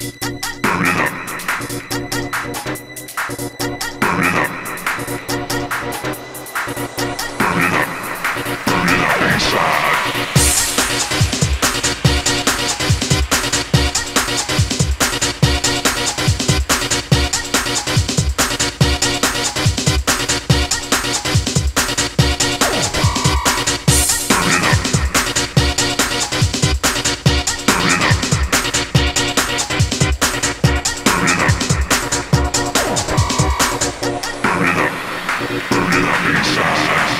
Thank you. Burn it up inside.